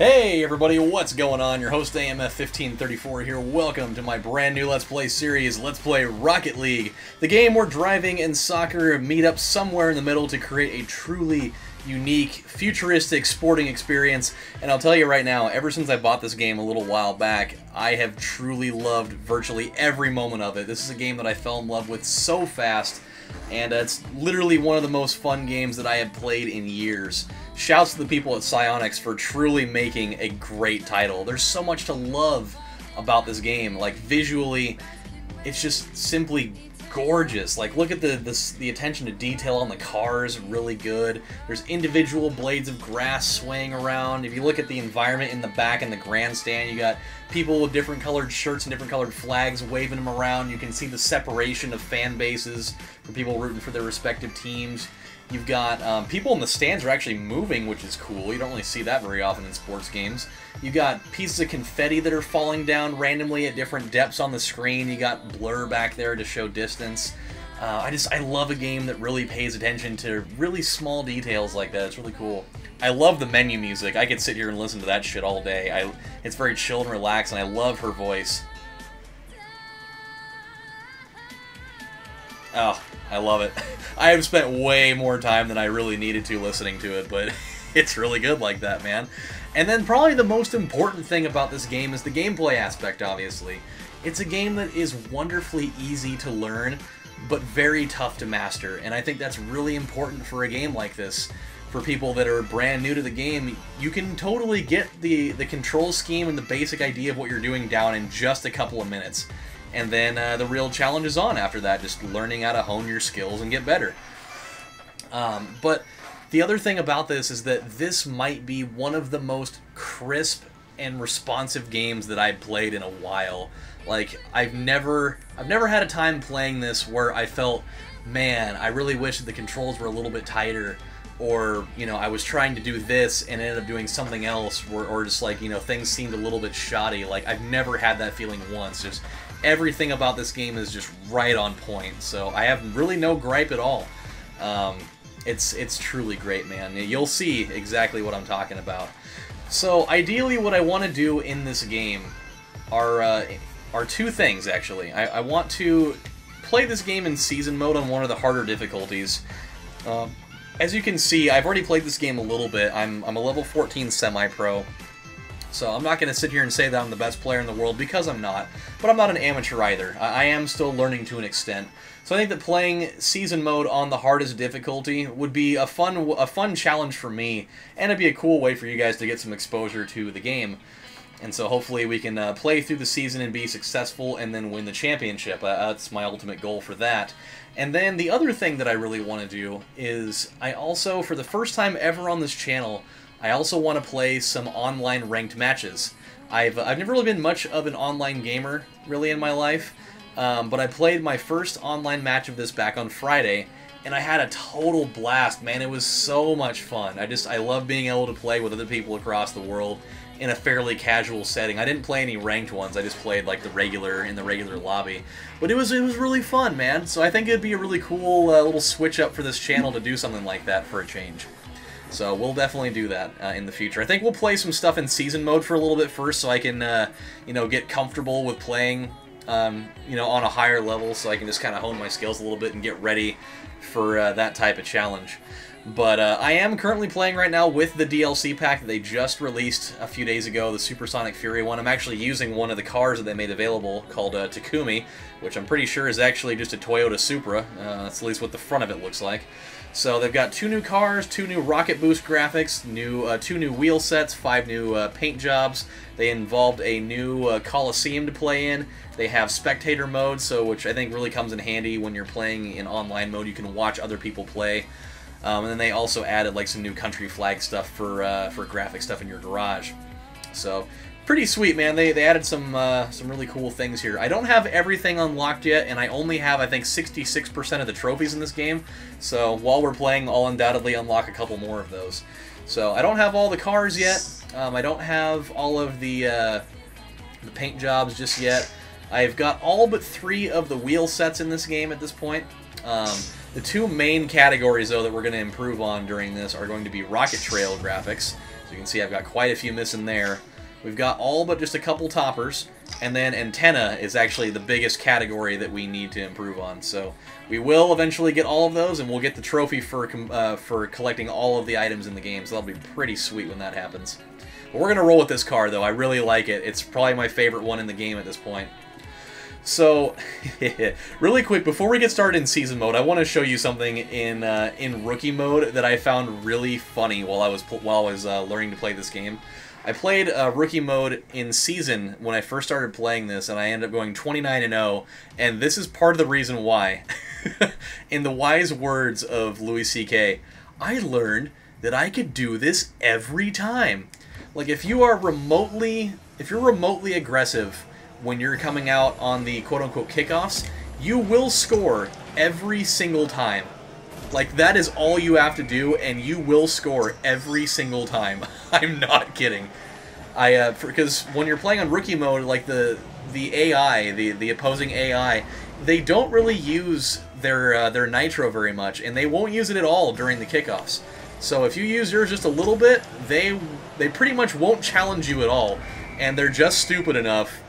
Hey everybody, what's going on? Your host AMF1534 here. Welcome to my brand new Let's Play series, Let's Play Rocket League. The game where driving and soccer meet up somewhere in the middle to create a truly unique, futuristic sporting experience. And I'll tell you right now, ever since I bought this game a little while back, I have truly loved virtually every moment of it. This is a game that I fell in love with so fast, and it's literally one of the most fun games that I have played in years. Shouts to the people at Psyonix for truly making a great title. There's so much to love about this game. Like, visually, it's just simply gorgeous. Like, look at the, the, the attention to detail on the cars, really good. There's individual blades of grass swaying around. If you look at the environment in the back in the grandstand, you got people with different colored shirts and different colored flags waving them around. You can see the separation of fan bases for people rooting for their respective teams. You've got um, people in the stands are actually moving, which is cool. You don't really see that very often in sports games. You've got pieces of confetti that are falling down randomly at different depths on the screen. You got blur back there to show distance. Uh, I just I love a game that really pays attention to really small details like that. It's really cool. I love the menu music. I could sit here and listen to that shit all day. I it's very chill and relaxed, and I love her voice. Oh, I love it. I have spent way more time than I really needed to listening to it, but it's really good like that, man. And then probably the most important thing about this game is the gameplay aspect, obviously. It's a game that is wonderfully easy to learn, but very tough to master, and I think that's really important for a game like this. For people that are brand new to the game, you can totally get the, the control scheme and the basic idea of what you're doing down in just a couple of minutes. And then uh, the real challenge is on after that, just learning how to hone your skills and get better. Um, but the other thing about this is that this might be one of the most crisp and responsive games that I've played in a while. Like I've never I've never had a time playing this where I felt, man, I really wish that the controls were a little bit tighter or you know I was trying to do this and ended up doing something else or, or just like you know things seemed a little bit shoddy like I've never had that feeling once just everything about this game is just right on point. So I have really no gripe at all. Um, it's it's truly great, man. You'll see exactly what I'm talking about. So ideally, what I want to do in this game are uh, are two things actually. I, I, want to play this game in season mode on one of the harder difficulties. Um, as you can see, I've already played this game a little bit. I'm, I'm a level 14 semi-pro. So I'm not going to sit here and say that I'm the best player in the world because I'm not, but I'm not an amateur either. I, am still learning to an extent. So I think that playing season mode on the hardest difficulty would be a fun a fun challenge for me, and it'd be a cool way for you guys to get some exposure to the game. And so hopefully we can uh, play through the season and be successful and then win the championship. Uh, that's my ultimate goal for that. And then the other thing that I really want to do is I also, for the first time ever on this channel, I also want to play some online ranked matches. I've, I've never really been much of an online gamer, really, in my life, um, but I played my first online match of this back on Friday, and I had a total blast, man. It was so much fun. I just, I love being able to play with other people across the world in a fairly casual setting. I didn't play any ranked ones. I just played like the regular in the regular lobby. But it was it was really fun, man. So I think it'd be a really cool uh, little switch up for this channel to do something like that for a change. So we'll definitely do that uh, in the future. I think we'll play some stuff in season mode for a little bit first, so I can, uh, you know, get comfortable with playing, um, you know, on a higher level, so I can just kind of hone my skills a little bit and get ready for uh, that type of challenge. But uh, I am currently playing right now with the DLC pack that they just released a few days ago, the Supersonic Fury one. I'm actually using one of the cars that they made available called uh, Takumi, which I'm pretty sure is actually just a Toyota Supra. Uh, that's at least what the front of it looks like. So they've got two new cars, two new rocket boost graphics, new uh, two new wheel sets, five new uh, paint jobs. They involved a new uh, Coliseum to play in. They have spectator mode, so which I think really comes in handy when you're playing in online mode. You can watch other people play. Um, and then they also added like some new country flag stuff for uh, for graphic stuff in your garage. So pretty sweet, man. They, they added some uh, some really cool things here. I don't have everything unlocked yet, and I only have, I think, 66% of the trophies in this game. So while we're playing, I'll undoubtedly unlock a couple more of those. So I don't have all the cars yet. Um, I don't have all of the, uh, the paint jobs just yet. I've got all but three of the wheel sets in this game at this point. Um, the two main categories, though, that we're going to improve on during this are going to be Rocket Trail graphics. So you can see I've got quite a few missing there. We've got all but just a couple toppers, and then antenna is actually the biggest category that we need to improve on. So we will eventually get all of those, and we'll get the trophy for uh, for collecting all of the items in the game. So that'll be pretty sweet when that happens. But we're gonna roll with this car though. I really like it. It's probably my favorite one in the game at this point. So, really quick, before we get started in season mode, I want to show you something in uh, in rookie mode that I found really funny while I was while I was uh, learning to play this game. I played uh, rookie mode in season when I first started playing this, and I ended up going 29 and 0. And this is part of the reason why. in the wise words of Louis C.K., I learned that I could do this every time. Like if you are remotely, if you're remotely aggressive when you're coming out on the quote-unquote kickoffs, you will score every single time. Like, that is all you have to do, and you will score every single time. I'm not kidding. I, uh, because when you're playing on rookie mode, like, the the AI, the, the opposing AI, they don't really use their, uh, their nitro very much, and they won't use it at all during the kickoffs. So if you use yours just a little bit, they, they pretty much won't challenge you at all, and they're just stupid enough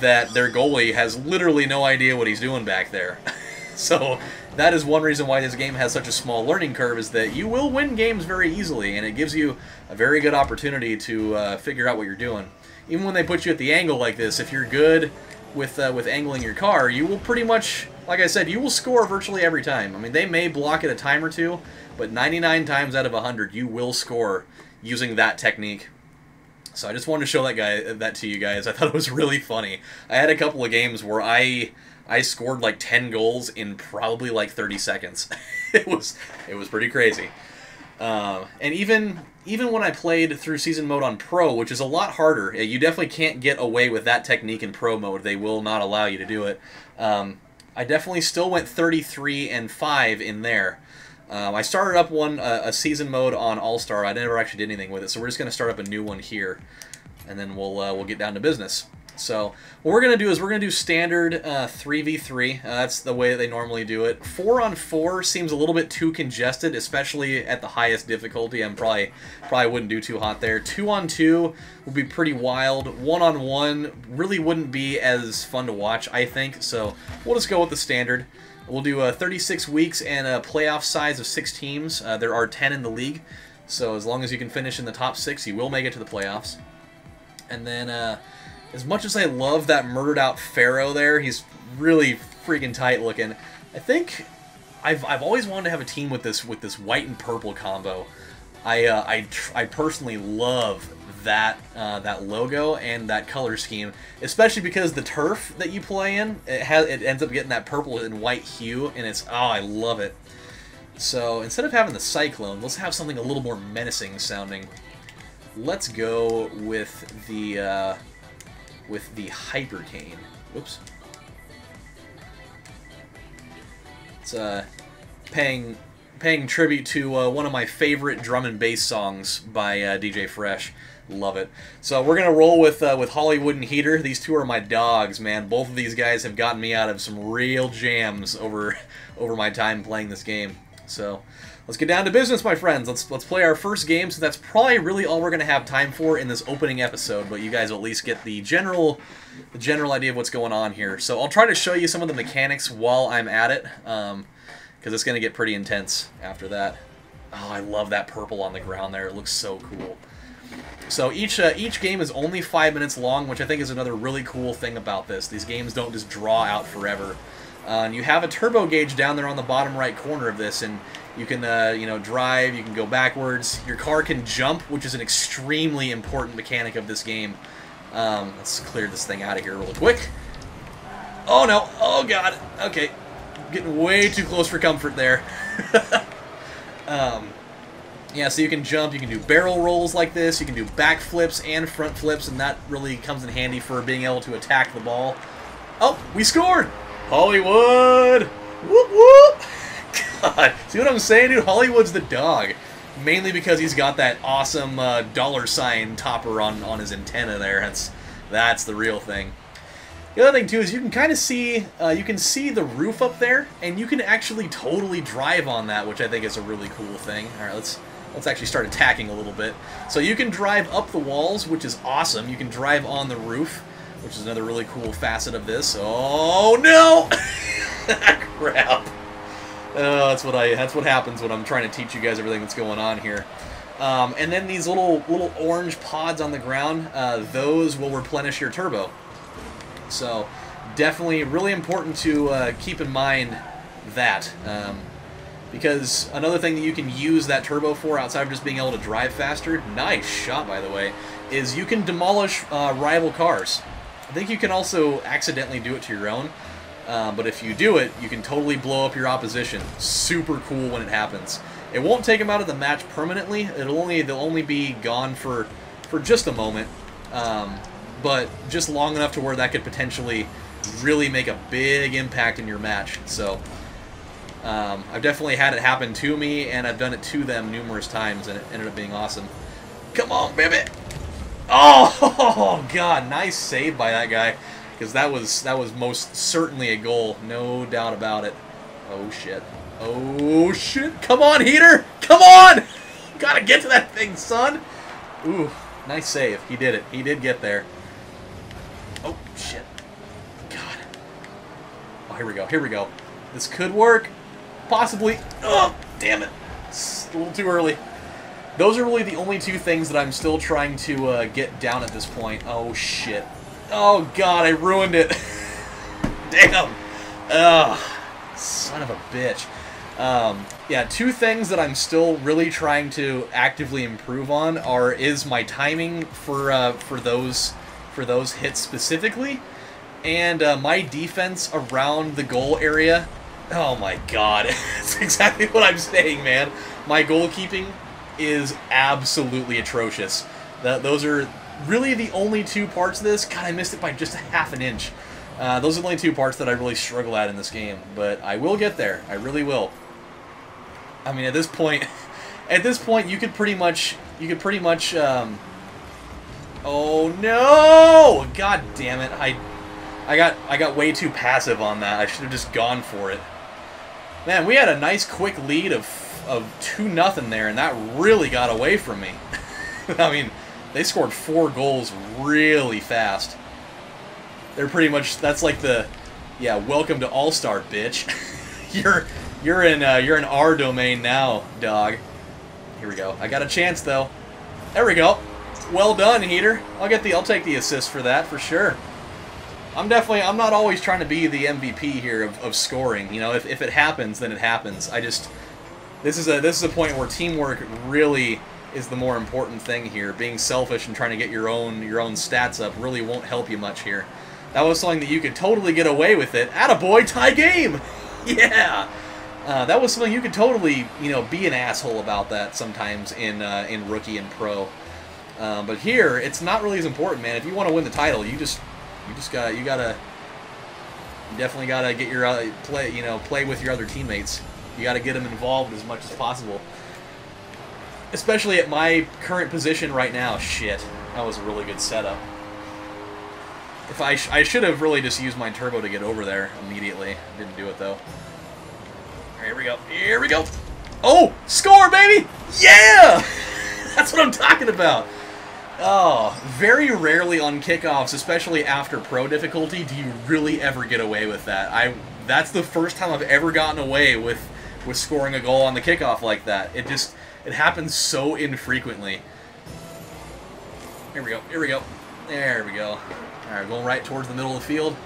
that their goalie has literally no idea what he's doing back there. so that is one reason why this game has such a small learning curve is that you will win games very easily and it gives you a very good opportunity to uh, figure out what you're doing. Even when they put you at the angle like this, if you're good with uh, with angling your car, you will pretty much, like I said, you will score virtually every time. I mean, they may block it a time or two, but 99 times out of 100, you will score using that technique. So I just wanted to show that guy that to you guys. I thought it was really funny. I had a couple of games where I I scored like 10 goals in probably like 30 seconds. it was it was pretty crazy. Uh, and even even when I played through season mode on pro, which is a lot harder, you definitely can't get away with that technique in pro mode. They will not allow you to do it. Um, I definitely still went 33 and 5 in there. Um, I started up one uh, a season mode on All Star. I never actually did anything with it, so we're just going to start up a new one here, and then we'll uh, we'll get down to business. So what we're going to do is we're going to do standard uh, 3v3. Uh, that's the way that they normally do it. 4 on 4 seems a little bit too congested, especially at the highest difficulty. I'm probably probably wouldn't do too hot there. 2 on 2 would be pretty wild. 1 on 1 really wouldn't be as fun to watch, I think. So we'll just go with the standard. We'll do uh, 36 weeks and a playoff size of 6 teams. Uh, there are 10 in the league. So as long as you can finish in the top 6, you will make it to the playoffs. And then uh, as much as I love that murdered out Pharaoh there, he's really freaking tight looking. I think I've, I've always wanted to have a team with this with this white and purple combo. I uh, I, I personally love that uh, that logo and that color scheme, especially because the turf that you play in it has it ends up getting that purple and white hue, and it's oh I love it. So instead of having the cyclone, let's have something a little more menacing sounding. Let's go with the uh, with the Hypercane. Whoops. It's uh, paying paying tribute to uh, one of my favorite drum and bass songs by uh, DJ Fresh. Love it. So we're gonna roll with uh, with Hollywood and Heater. These two are my dogs, man. Both of these guys have gotten me out of some real jams over over my time playing this game. So let's get down to business, my friends. Let's let's play our first game. So that's probably really all we're gonna have time for in this opening episode. But you guys will at least get the general the general idea of what's going on here. So I'll try to show you some of the mechanics while I'm at it, because um, it's gonna get pretty intense after that. Oh, I love that purple on the ground there. It looks so cool. So each uh, each game is only five minutes long, which I think is another really cool thing about this. These games don't just draw out forever. Uh, and you have a turbo gauge down there on the bottom right corner of this, and you can, uh, you know, drive, you can go backwards. Your car can jump, which is an extremely important mechanic of this game. Um, let's clear this thing out of here real quick. Oh, no. Oh, God. Okay. Getting way too close for comfort there. um, yeah, so you can jump, you can do barrel rolls like this, you can do back flips and front flips, and that really comes in handy for being able to attack the ball. Oh, we scored! Hollywood! Whoop whoop! God, see what I'm saying, dude? Hollywood's the dog. Mainly because he's got that awesome uh, dollar sign topper on, on his antenna there. That's that's the real thing. The other thing too is you can kind of see uh, you can see the roof up there, and you can actually totally drive on that, which I think is a really cool thing. All right, let's let's actually start attacking a little bit. So you can drive up the walls, which is awesome. You can drive on the roof, which is another really cool facet of this. Oh no! Crap. Uh, that's what I. That's what happens when I'm trying to teach you guys everything that's going on here. Um, and then these little little orange pods on the ground, uh, those will replenish your turbo. So definitely really important to uh, keep in mind that. Um, because another thing that you can use that turbo for outside of just being able to drive faster, nice shot by the way, is you can demolish uh, rival cars. I think you can also accidentally do it to your own. Uh, but if you do it, you can totally blow up your opposition. Super cool when it happens. It won't take them out of the match permanently. It'll only they'll only be gone for for just a moment, um, but just long enough to where that could potentially really make a big impact in your match. So um, I've definitely had it happen to me, and I've done it to them numerous times, and it ended up being awesome. Come on, baby! Oh, God, nice save by that guy because that was that was most certainly a goal, no doubt about it. Oh shit. Oh shit. Come on, heater. Come on. Gotta get to that thing, son. Ooh, nice save. He did it. He did get there. Oh shit. God. Oh, here we go. Here we go. This could work. Possibly. Oh, damn it. It's a little too early. Those are really the only two things that I'm still trying to uh, get down at this point. Oh, shit. Oh god, I ruined it. Damn. Ugh. Son of a bitch. Um, yeah, two things that I'm still really trying to actively improve on are is my timing for uh, for those for those hits specifically, and uh, my defense around the goal area. Oh my god, that's exactly what I'm saying, man. My goalkeeping is absolutely atrocious. That those are really the only two parts of this. God, I missed it by just a half an inch. Uh, those are the only two parts that I really struggle at in this game, but I will get there. I really will. I mean, at this point, at this point, you could pretty much, you could pretty much. Um, oh no! God damn it! I, I got, I got way too passive on that. I should have just gone for it. Man, we had a nice quick lead of, of two nothing there, and that really got away from me. I mean. They scored four goals really fast. They're pretty much that's like the yeah, welcome to All-Star, bitch. you're you're in uh, you're in our domain now, dog. Here we go. I got a chance though. There we go. Well done, Heater. I'll get the I'll take the assist for that for sure. I'm definitely I'm not always trying to be the MVP here of, of scoring. You know, if, if it happens, then it happens. I just this is a this is a point where teamwork really is the more important thing here. Being selfish and trying to get your own your own stats up really won't help you much here. That was something that you could totally get away with it. Attaboy, tie game! yeah! Uh, that was something you could totally, you know, be an asshole about that sometimes in uh, in rookie and pro. Um, but here, it's not really as important, man. If you want to win the title, you just you just got you gotta you definitely gotta get your uh, play, you know, play with your other teammates. You gotta get them involved as much as possible. Especially at my current position right now. Shit. That was a really good setup. If I, sh I should have really just used my turbo to get over there immediately. Didn't do it, though. here we go. Here we go. Oh! Score, baby! Yeah! That's what I'm talking about. Oh, very rarely on kickoffs, especially after pro difficulty, do you really ever get away with that. I That's the first time I've ever gotten away with, with scoring a goal on the kickoff like that. It just it happens so infrequently. Here we go. Here we go. There we go. All right, going right towards the middle of the field.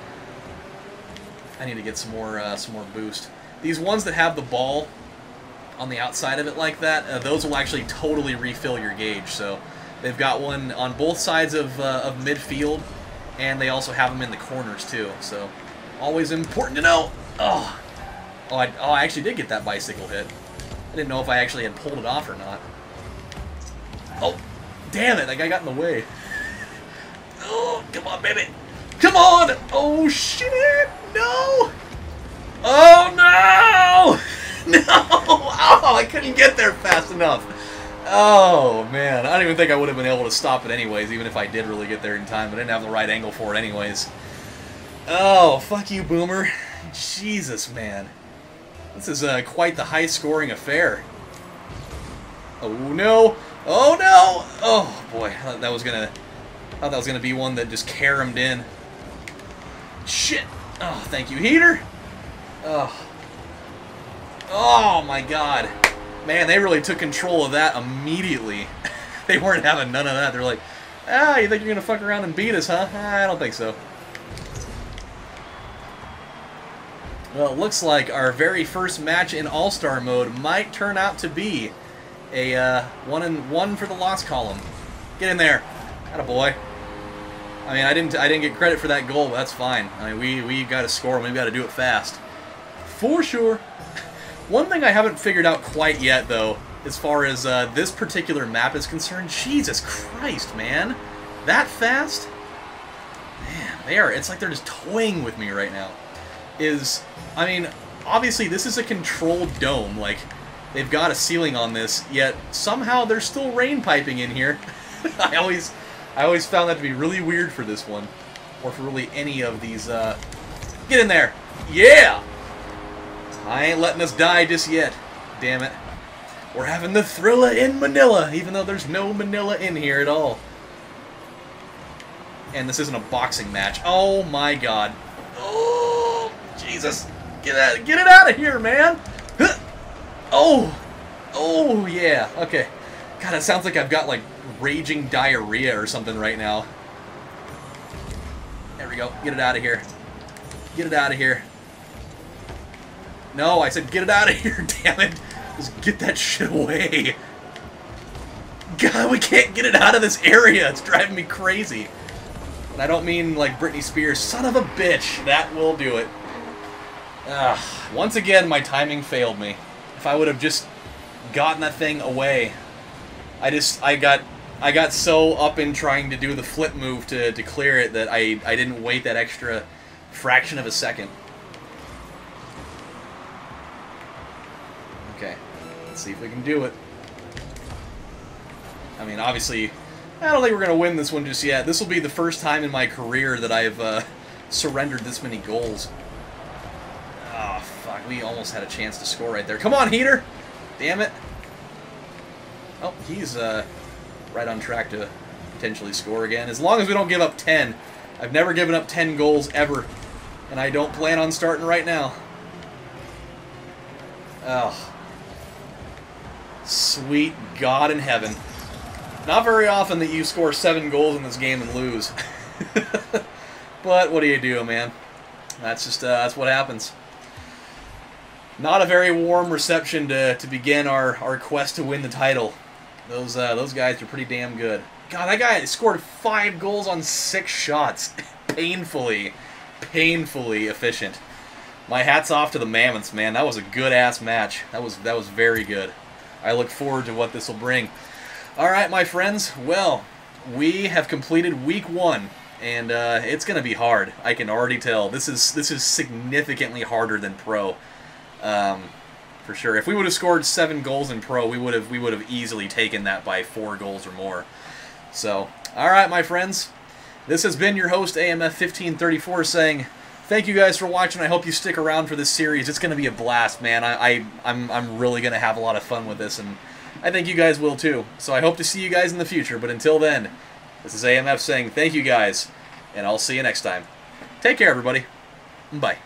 I need to get some more uh, some more boost. These ones that have the ball on the outside of it like that, uh, those will actually totally refill your gauge. So they've got one on both sides of, uh, of midfield, and they also have them in the corners too. So always important to know. Oh, oh, I, oh, I actually did get that bicycle hit. I didn't know if I actually had pulled it off or not. Oh, damn it, that guy got in the way. Oh, come on, baby. Come on! Oh, shit! No! Oh, no! No! Oh, I couldn't get there fast enough. Oh, man. I don't even think I would have been able to stop it anyways, even if I did really get there in time. I didn't have the right angle for it anyways. Oh, fuck you, Boomer. Jesus, man. This is uh, quite the high-scoring affair. Oh, no. Oh, no. Oh, boy. I thought that was gonna... I thought that was gonna be one that just caromed in. Shit. Oh, thank you, Heater. Oh. Oh, my God. Man, they really took control of that immediately. they weren't having none of that. They're like, ah, you think you're gonna fuck around and beat us, huh? I don't think so. Well, it looks like our very first match in All-Star mode might turn out to be a uh, one and one for the loss column. Get in there, got a boy. I mean, I didn't I didn't get credit for that goal, but that's fine. I mean, we we got to score and we got to do it fast, for sure. One thing I haven't figured out quite yet, though, as far as uh, this particular map is concerned, Jesus Christ, man, that fast. Man, they are. It's like they're just toying with me right now is, I mean, obviously this is a controlled dome, like, they've got a ceiling on this, yet somehow there's still rain piping in here. I always, I always found that to be really weird for this one, or for really any of these, uh, get in there! Yeah! I ain't letting us die just yet, damn it. We're having the thriller in Manila, even though there's no Manila in here at all. And this isn't a boxing match. Oh my god. Jesus. Get that, get it out of here, man. Oh. Oh, yeah. Okay. God, it sounds like I've got, like, raging diarrhea or something right now. There we go. Get it out of here. Get it out of here. No, I said get it out of here, damn it. Just get that shit away. God, we can't get it out of this area. It's driving me crazy. And I don't mean like Britney Spears. Son of a bitch. That will do it. Ugh. Once again, my timing failed me. If I would have just gotten that thing away. I just, I got, I got so up in trying to do the flip move to, to clear it that I, I didn't wait that extra fraction of a second. Okay, let's see if we can do it. I mean, obviously, I don't think we're going to win this one just yet. This will be the first time in my career that I've uh, surrendered this many goals we almost had a chance to score right there. Come on, Heater! Damn it. Oh, he's uh, right on track to potentially score again. As long as we don't give up 10. I've never given up 10 goals ever. And I don't plan on starting right now. Oh. Sweet God in heaven. Not very often that you score seven goals in this game and lose. but what do you do, man? That's just, uh, that's what happens. Not a very warm reception to, to begin our, our quest to win the title. Those uh, those guys are pretty damn good. God, that guy scored five goals on six shots. painfully, painfully efficient. My hat's off to the Mammoths, man. That was a good-ass match. That was that was very good. I look forward to what this will bring. All right, my friends. Well, we have completed week one, and uh, it's going to be hard. I can already tell. This is this is significantly harder than pro. Um, for sure. If we would have scored seven goals in pro, we would have we would have easily taken that by four goals or more. So, all right, my friends, this has been your host AMF 1534 saying. Thank you guys for watching. I hope you stick around for this series. It's going to be a blast, man. I, I I'm I'm really going to have a lot of fun with this, and I think you guys will too. So I hope to see you guys in the future. But until then, this is AMF saying thank you guys, and I'll see you next time. Take care, everybody. Bye.